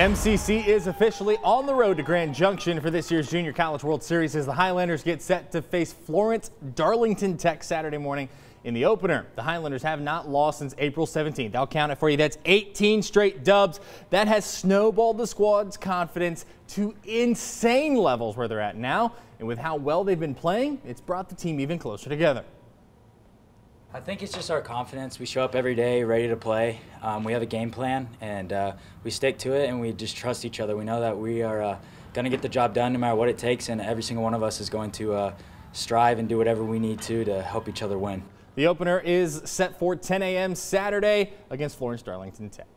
MCC is officially on the road to Grand Junction for this year's Junior College World Series as the Highlanders get set to face Florence Darlington Tech Saturday morning in the opener. The Highlanders have not lost since April 17th. I'll count it for you. That's 18 straight dubs. That has snowballed the squad's confidence to insane levels where they're at now. And with how well they've been playing, it's brought the team even closer together. I think it's just our confidence. We show up every day ready to play. Um, we have a game plan and uh, we stick to it and we just trust each other. We know that we are uh, going to get the job done no matter what it takes and every single one of us is going to uh, strive and do whatever we need to to help each other win. The opener is set for 10 a.m. Saturday against Florence Darlington Tech.